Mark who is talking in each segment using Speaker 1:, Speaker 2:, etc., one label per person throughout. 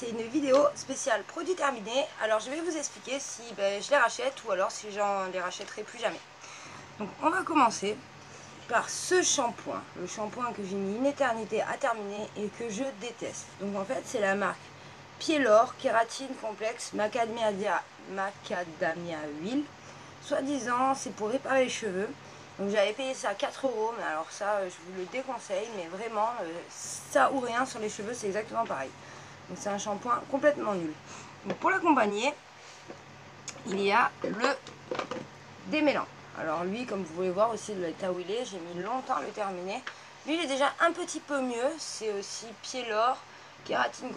Speaker 1: c'est une vidéo spéciale produit terminé. Alors je vais vous expliquer si ben, je les rachète ou alors si j'en les rachèterai plus jamais. Donc on va commencer par ce shampoing. Le shampoing que j'ai mis une éternité à terminer et que je déteste. Donc en fait c'est la marque Pielor Kératine Complexe Macadamia, Macadamia Huile. Soi-disant c'est pour réparer les cheveux. Donc j'avais payé ça 4 euros, mais alors ça euh, je vous le déconseille, mais vraiment euh, ça ou rien sur les cheveux c'est exactement pareil. Donc c'est un shampoing complètement nul. Pour l'accompagner, il y a le démêlant. Alors lui, comme vous pouvez voir aussi de l'état où il est, j'ai mis longtemps à le terminer. Lui, il est déjà un petit peu mieux. C'est aussi Pielor, kératine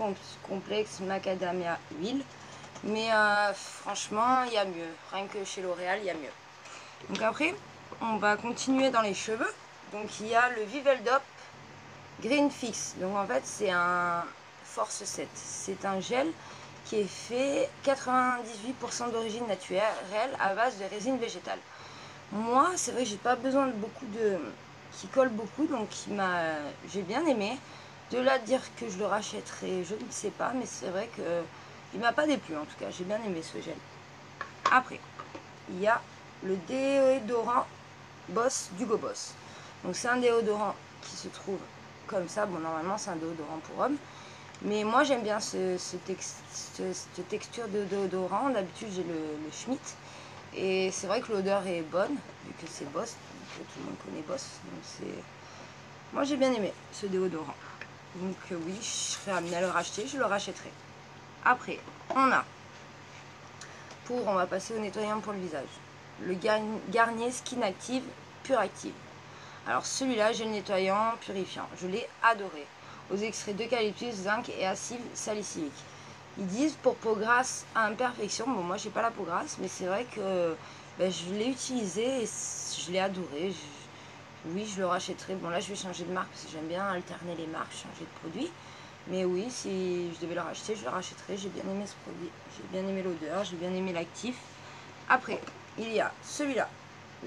Speaker 1: complexe, macadamia huile. Mais euh, franchement, il y a mieux. Rien que chez L'Oréal, il y a mieux. Donc après, on va continuer dans les cheveux. Donc il y a le Viveldop Green Fix. Donc en fait, c'est un Force 7. C'est un gel qui est fait 98% d'origine naturelle à base de résine végétale. Moi, c'est vrai que j'ai pas besoin de beaucoup de... qui colle beaucoup, donc j'ai bien aimé. De là dire que je le rachèterai, je ne sais pas, mais c'est vrai que il m'a pas déplu en tout cas, j'ai bien aimé ce gel. Après, il y a le déodorant Boss d'Hugo Boss. Donc c'est un déodorant qui se trouve comme ça, bon normalement c'est un déodorant pour hommes, mais moi j'aime bien ce, cette texture de déodorant, d'habitude j'ai le, le Schmitt, et c'est vrai que l'odeur est bonne, vu que c'est Boss, tout le monde connaît Boss. Moi j'ai bien aimé ce déodorant. Donc euh, oui, je serais amenée à le racheter, je le rachèterai. Après, on a, pour, on va passer au nettoyant pour le visage, le Garnier Skin Active Pure Active. Alors celui-là, j'ai le nettoyant purifiant. Je l'ai adoré. Aux extraits d'eucalyptus, zinc et acide salicylique. Ils disent pour peau grasse à imperfection. Bon, moi, j'ai pas la peau grasse, mais c'est vrai que ben, je l'ai utilisé et je l'ai adoré. oui, je le rachèterai. Bon, là, je vais changer de marque parce que j'aime bien alterner les marques, changer de produit. Mais oui, si je devais le racheter, je le rachèterais. J'ai bien aimé ce produit. J'ai bien aimé l'odeur, j'ai bien aimé l'actif. Après, il y a celui-là,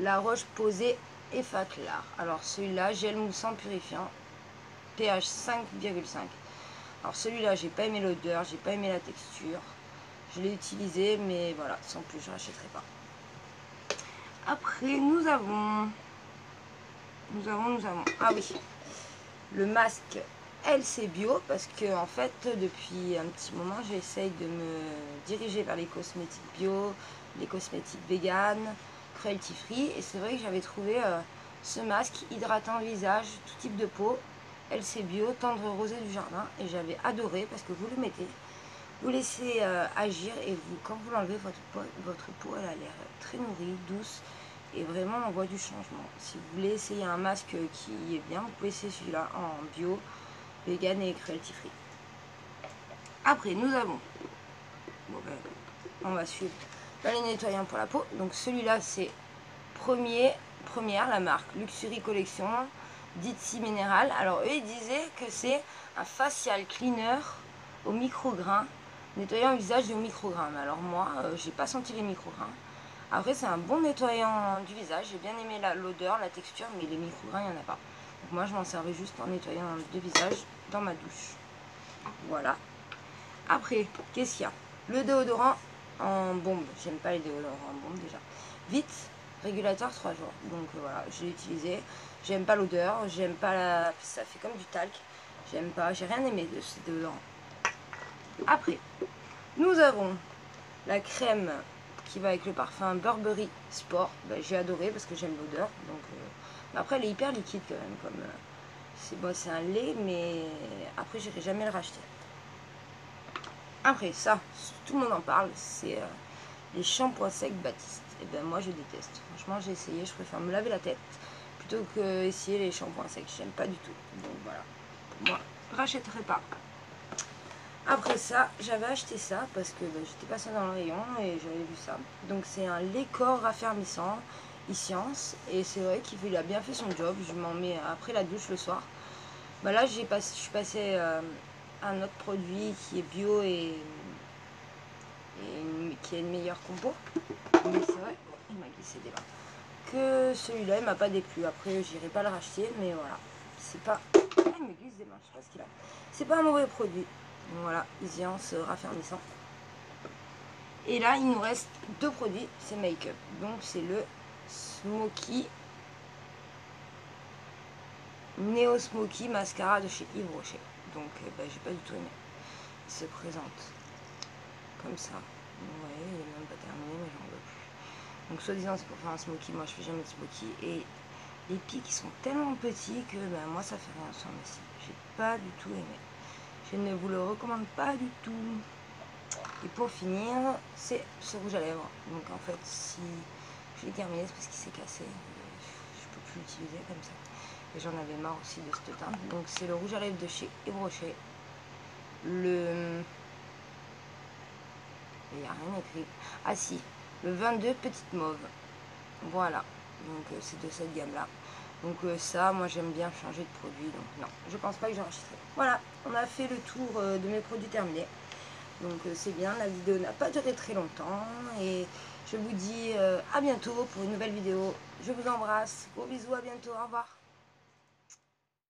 Speaker 1: la roche posée Effaclar. Alors celui-là, gel moussant purifiant, pH 5,5. Alors celui-là, j'ai pas aimé l'odeur, j'ai pas aimé la texture. Je l'ai utilisé, mais voilà, sans plus, je rachèterai pas. Après, nous avons... Nous avons, nous avons... Ah oui, le masque LC Bio, parce que en fait, depuis un petit moment, j'essaye de me diriger vers les cosmétiques bio, les cosmétiques vegan, cruelty free, et c'est vrai que j'avais trouvé euh, ce masque hydratant visage, tout type de peau, LC Bio, tendre rosé du jardin. Et j'avais adoré parce que vous le mettez, vous laissez euh, agir et vous, quand vous l'enlevez, votre peau, elle a l'air très nourrie, douce. Et vraiment, on voit du changement. Si vous voulez essayer un masque qui est bien, vous pouvez essayer celui-là en bio, vegan et cruelty free. Après, nous avons, bon ben, on va suivre les nettoyants pour la peau. Donc celui-là, c'est premier, première, la marque Luxury Collection si Minéral. Alors eux, ils disaient que c'est un facial cleaner au micro-grain, nettoyant le visage au micro-grain. Alors moi, euh, j'ai pas senti les micro-grains. Après, c'est un bon nettoyant du visage. J'ai bien aimé l'odeur, la, texture, mais les micro-grains, il n'y en a pas. Donc moi, je m'en servais juste en nettoyant le visage dans ma douche. Voilà. Après, qu'est-ce qu'il y a? Le déodorant en bombe. J'aime pas les déodorants en bombe déjà. Vite, régulateur 3 jours. Donc euh, voilà, je l'ai utilisé. J'aime pas l'odeur, j'aime pas la... ça fait comme du talc. J'aime pas, j'ai rien aimé de ces deux Après, nous avons la crème qui va avec le parfum Burberry Sport. Ben, j'ai adoré parce que j'aime l'odeur. Donc euh, après, elle est hyper liquide quand même. Comme euh, c'est bon, un lait, mais après, j'irai jamais le racheter. Après, ça, tout le monde en parle, c'est euh, les shampoings secs Baptiste. Et eh ben moi, je déteste. Franchement, j'ai essayé, je préfère me laver la tête plutôt que essayer les shampoings secs. J'aime pas du tout. Donc voilà. Moi, rachèterai pas. Après ça, j'avais acheté ça parce que bah, j'étais passée dans le rayon et j'avais vu ça. Donc c'est un lait corps raffermissant e-science et c'est vrai qu'il a bien fait son job. Je m'en mets après la douche le soir. Bah là, j'ai passé, je suis passée euh, à un autre produit qui est bio et, qui a une meilleure compo. Mais c'est vrai, il m'a glissé des mains celui-là, il m'a pas déplu. Après, j'irai pas le racheter, mais voilà. C'est pas... A. C'est pas un mauvais produit. Donc voilà, en se raffermissant. Et là, il nous reste deux produits, c'est make-up. Donc c'est le Smoky Neo Smoky Mascara de chez Yves Rocher. Donc bah, j'ai pas du tout aimé. Il se présente comme ça. Voyez, il est même pas terminé, mais j'en veux plus. Donc soi-disant c'est pour faire un smoky, moi je fais jamais de smoky. Et les pics sont tellement petits que ben, moi ça fait rien sur mes cils. J'ai pas du tout aimé. Je ne vous le recommande pas du tout. Et pour finir, c'est ce rouge à lèvres. Donc en fait, si je l'ai terminé, c'est parce qu'il s'est cassé. Je peux plus l'utiliser comme ça. Et j'en avais marre aussi de ce teint. Donc c'est le rouge à lèvres de chez Yves Rocher. Le... Il n'y a rien écrit. Ah si, le 22 petite mauve. Voilà. Donc euh, c'est de cette gamme là. Donc euh, ça, moi j'aime bien changer de produit. Donc non, je pense pas que j'enregistrerai. Voilà, on a fait le tour euh, de mes produits terminés. Donc c'est bien, la vidéo n'a pas duré très longtemps. Et je vous dis à bientôt pour une nouvelle vidéo. Je vous embrasse. Gros bisous, à bientôt. Au revoir.